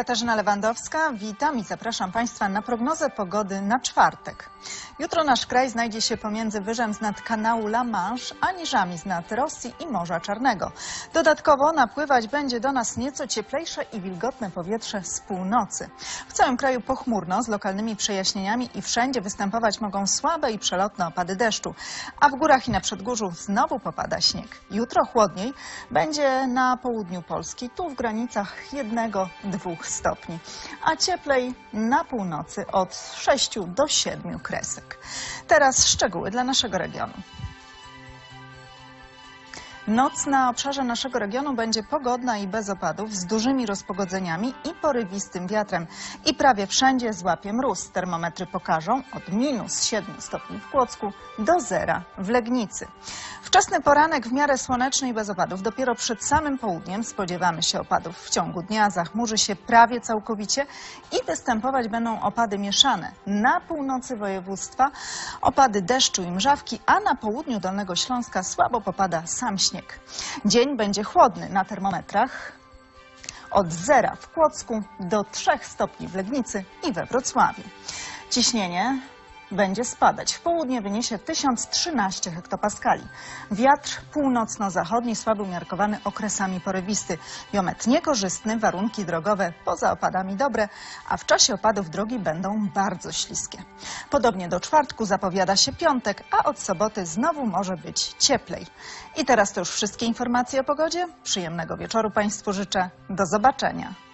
Katarzyna Lewandowska, witam i zapraszam Państwa na prognozę pogody na czwartek. Jutro nasz kraj znajdzie się pomiędzy wyżem z nad kanału La Manche, a niżami z nad Rosji i Morza Czarnego. Dodatkowo napływać będzie do nas nieco cieplejsze i wilgotne powietrze z północy. W całym kraju pochmurno z lokalnymi przejaśnieniami i wszędzie występować mogą słabe i przelotne opady deszczu, a w górach i na przedgórzu znowu popada śnieg. Jutro chłodniej będzie na południu Polski, tu w granicach 1-2 stopni, a cieplej na północy od 6 do 7 kresek. Teraz szczegóły dla naszego regionu. Noc na obszarze naszego regionu będzie pogodna i bez opadów, z dużymi rozpogodzeniami i porywistym wiatrem. I prawie wszędzie złapie mróz. Termometry pokażą od minus 7 stopni w Płocku do zera w Legnicy. Wczesny poranek w miarę słoneczny i bez opadów. Dopiero przed samym południem spodziewamy się opadów. W ciągu dnia zachmurzy się prawie całkowicie i występować będą opady mieszane. Na północy województwa opady deszczu i mrzawki, a na południu Dolnego Śląska słabo popada sam śnieg. Dzień będzie chłodny na termometrach od zera w Płocku do 3 stopni w Legnicy i we Wrocławiu. Ciśnienie będzie spadać. W południe wyniesie 1013 hektopaskali. Wiatr północno-zachodni słabo umiarkowany okresami porywisty. Jomet niekorzystny, warunki drogowe poza opadami dobre, a w czasie opadów drogi będą bardzo śliskie. Podobnie do czwartku zapowiada się piątek, a od soboty znowu może być cieplej. I teraz to już wszystkie informacje o pogodzie. Przyjemnego wieczoru Państwu życzę. Do zobaczenia.